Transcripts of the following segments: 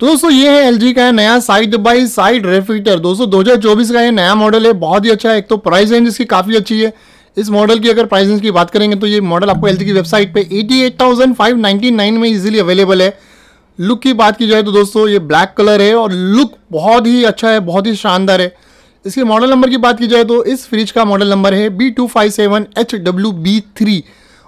तो दोस्तों ये है LG का है नया साइड बाई साइड रेफ्रिजरेटर दोस्तों 2024 का ये नया मॉडल है बहुत ही अच्छा है। एक तो प्राइस रेंज इसकी काफ़ी अच्छी है। इस मॉडल की अगर प्राइस रेंज की बात करेंगे तो ये मॉडल आपको LG की वेबसाइट पे 88,599 में इजीली अवेलेबल है। लुक की बात की जाए तो दोस्तों ये ब्लैक कलर है और लुक बहुत ही अच्छा है बहुत ही शानदार है। इसके मॉडल नंबर की बात की जाए तो इस फ्रिज का मॉडल नंबर है B two five seven H W B three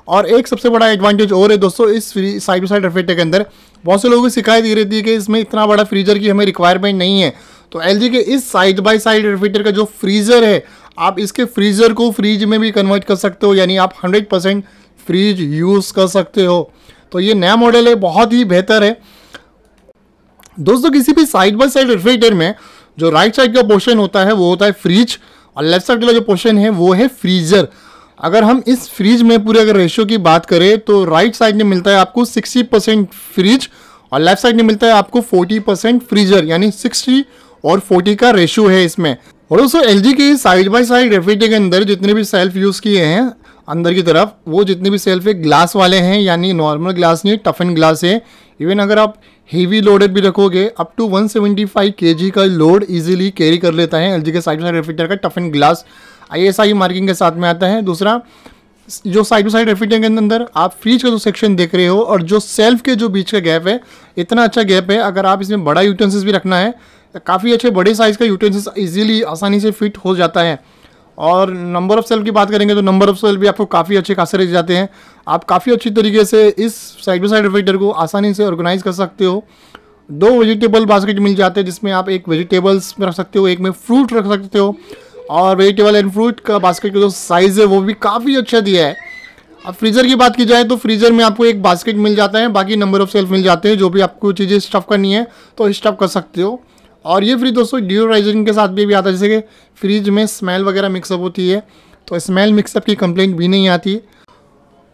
और एक सबसे बड़ा एडवांटेज और है दोस्तों, इस साइड बाई साइड रेफ्रिजरेटर के अंदर, बहुत से लोगों को शिकायत ये रहती है कि इसमें इतना बड़ा फ्रीजर की हमें रिक्वायरमेंट नहीं है। तो एलजी के इस साइड बाय साइड रेफ्रिजरेटर का जो फ्रीजर है, आप इसके फ्रीजर को फ्रीज में भी कन्वर्ट कर सकते हो, यानी आप 100 परसेंट फ्रीज यूज़ कर सकते हो। तो ये नया मॉडल है, बहुत ही बेहतर है। दोस्तों, किसी भी साइड बाई साइड रेफ्रिजरेटर में जो राइट साइड का पोर्शन होता है, वो होता है फ्रिज और लेफ़्ट साइड का जो पोर्शन है, वो है फ्रीजर अगर हम इस फ्रिज में पूरे अगर रेशियो की बात करें तो राइट साइड में मिलता है आपको 60 परसेंट फ्रिज और लेफ़्ट साइड में मिलता है आपको 40 परसेंट फ्रीजर यानी 60 और 40 का रेशियो है इसमें। और दोस्तों LG के साइड बाई साइड रेफ्रिजरेटर के अंदर जितने भी सेल्फ यूज़ किए हैं अंदर की तरफ़, वो जितने भी सेल्फ है ग्लास वाले हैं, यानी नॉर्मल ग्लास नहीं टफन ग्लास है इवन अगर आप हेवी लोडेड भी रखोगे अप टू 175 केजी का लोड इजीली कैरी कर लेता है एलजी के साइड बाई साइड रेफ्रिजरेटर का टफन ग्लास आई मार्किंग के साथ में आता है। दूसरा, जो साइड टू साइड रेफ्रिजरेटर के अंदर आप फ्रिज का जो सेक्शन देख रहे हो और जो सेल्फ के जो बीच का गैप है, इतना अच्छा गैप है, अगर आप इसमें बड़ा यूटेंसिस भी रखना है, काफ़ी अच्छे बड़े साइज़ का यूटेंसिस इजीली आसानी से फिट हो जाता है। और नंबर ऑफ़ सेल की बात करेंगे तो नंबर ऑफ़ सेल भी आपको काफ़ी अच्छे खासे रह जाते हैं। आप काफ़ी अच्छी तरीके से इस साइड बाई साइड रेफ्रिजरेटर को आसानी से ऑर्गेनाइज कर सकते हो। दो वेजिटेबल बास्केट मिल जाते हैं जिसमें आप एक वेजिटेबल्स में रख सकते हो, एक में फ्रूट रख सकते हो। और वेजिटेबल एंड फ्रूट का बास्केट का जो साइज़ है वो भी काफ़ी अच्छा दिया है। अब फ्रीज़र की बात की जाए तो फ्रीज़र में आपको एक बास्केट मिल जाता है, बाकी नंबर ऑफ़ सेल्फ मिल जाते हैं जो भी आपको चीज़ें स्टफ़ करनी है तो स्टफ़ कर सकते हो। और ये फ्रिज दोस्तों ड्यूराइजिंग के साथ भी, भी आता है। जैसे कि फ्रिज में स्मेल वगैरह मिक्सअप होती है तो स्मेल मिक्सअप की कंप्लेंट भी नहीं आती।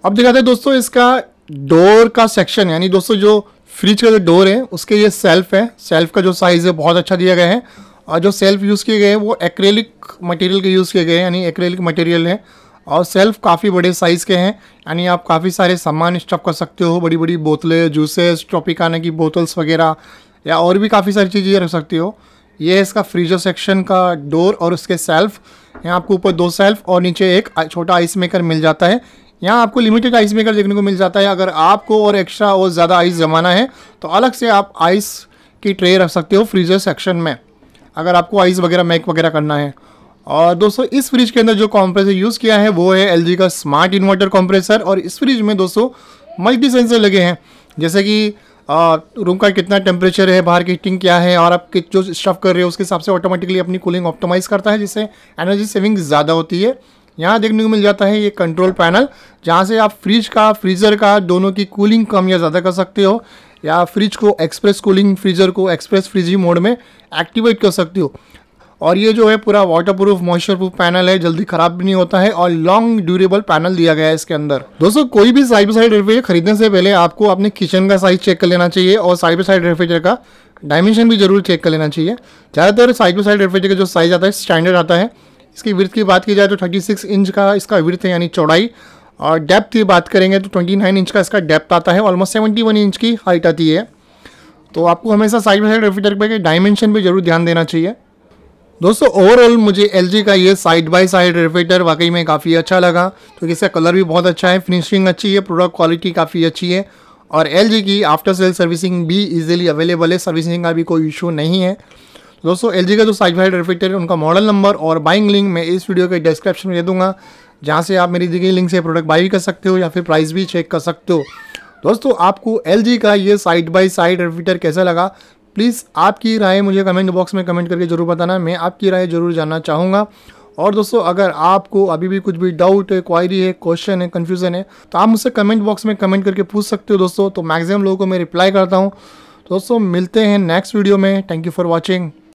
अब दिखाते हैं दोस्तों इसका डोर का सेक्शन यानी दोस्तों जो फ्रिज का जो डोर है उसके ये सेल्फ है। सेल्फ का जो साइज़ है बहुत अच्छा दिया गया है। और जो सेल्फ यूज़ किए गए हैं वो एक्रेलिक मटेरियल के यूज़ किए गए हैं यानी एक्रेलिक मटेरियल है। और सेल्फ काफ़ी बड़े साइज़ के हैं यानी आप काफ़ी सारे सामान स्टॉप कर सकते हो। बड़ी बड़ी बोतलें जूसेस ट्रॉपिकाना की बोतल्स वगैरह या और भी काफ़ी सारी चीज़ें रख सकते हो। ये है इसका फ्रीजर सेक्शन का डोर और उसके सेल्फ यहाँ आपको ऊपर दो सेल्फ और नीचे एक छोटा आइस मेकर मिल जाता है। यहाँ आपको लिमिटेड आइस मेकर देखने को मिल जाता है। अगर आपको और एक्स्ट्रा और ज़्यादा आइस जमाना है तो अलग से आप आइस की ट्रे रख सकते हो फ्रीजर सेक्शन में। अगर आपको आइस वगैरह मैक वगैरह करना है। और दोस्तों, इस फ्रिज के अंदर जो कॉम्प्रेसर यूज़ किया है, वो है LG का स्मार्ट इन्वर्टर कॉम्प्रेसर और इस फ्रिज में दोस्तों मल्टी सेंसर लगे हैं। जैसे कि रूम का कितना टेम्परेचर है, बाहर की हीटिंग क्या है, और आप जो स्टफ़ कर रहे हो, उसके हिसाब से ऑटोमेटिकली अपनी कूलिंग ऑप्टोमाइज करता है, जिससे एनर्जी सेविंग ज़्यादा होती है। यहाँ देखने को मिल जाता है ये कंट्रोल पैनल जहाँ से आप फ्रिज का फ्रीज़र का, दोनों की कूलिंग कम या ज़्यादा कर सकते हो, या फ्रिज को एक्सप्रेस कूलिंग फ्रीजर को एक्सप्रेस फ्रिजी मोड में एक्टिवेट कर सकते हो। और ये जो है पूरा water proof moisture proof panel है, जल्दी खराब भी नहीं होता है और लॉन्ग ड्यूरेबल पैनल दिया गया है इसके अंदर। दोस्तों, कोई भी साइड साइड रेफ्रिजरेटर खरीदने से पहले आपको अपने किचन का साइज़ चेक कर लेना चाहिए और साइड साइड रेफ्रिजरेटर का डायमेंशन भी ज़रूर चेक कर लेना चाहिए। ज़्यादातर साइड साइड रेफ्रिजरेटर का जो साइज़ आता है स्टैंडर्ड आता है। इसकी विर्थ की बात की जाए तो 36 इंच का इसका विर्थ है, यानी चौड़ाई। और डेप्थ की बात करेंगे तो 29 इंच का इसका डेप्थ आता है ऑलमोस्ट 71 इंच की हाइट आती है। तो आपको हमेशा साइड बाई साइड रेफ्रिजरेटर पे डायमेंशन भी ज़रूर ध्यान देना चाहिए। दोस्तों ओवरऑल मुझे एलजी का ये साइड बाय साइड रेफ्रिजरेटर वाकई में काफ़ी अच्छा लगा। तो इसका कलर भी बहुत अच्छा है फिनिशिंग अच्छी है प्रोडक्ट क्वालिटी काफ़ी अच्छी है। और एलजी की आफ्टर सेल सर्विसिंग भी इजीली अवेलेबल है सर्विसिंग का भी कोई इशू नहीं है। दोस्तों एलजी का जो साइड बाई साइड रेफ्रिजरेटर है, उनका मॉडल नंबर और बाइंग लिंक मैं इस वीडियो के डिस्क्रिप्शन में दे दूँगा। जहाँ से आप मेरी दी गई लिंक से प्रोडक्ट बाई भी कर सकते हो या फिर प्राइस भी चेक कर सकते हो। दोस्तों, आपको LG का ये साइड बाई साइड रेफ्रिजरेटर कैसा लगा? प्लीज़ आपकी राय मुझे कमेंट बॉक्स में कमेंट करके ज़रूर बताना, मैं आपकी राय ज़रूर जानना चाहूँगा। और दोस्तों, अगर आपको अभी भी कुछ भी डाउट है क्वायरी है क्वेश्चन है कन्फ्यूज़न है तो आप मुझसे कमेंट बॉक्स में कमेंट करके पूछ सकते हो दोस्तों। तो मैक्सिमम लोगों को मैं रिप्लाई करता हूँ। दोस्तों, मिलते हैं नेक्स्ट वीडियो में। Thank you for watching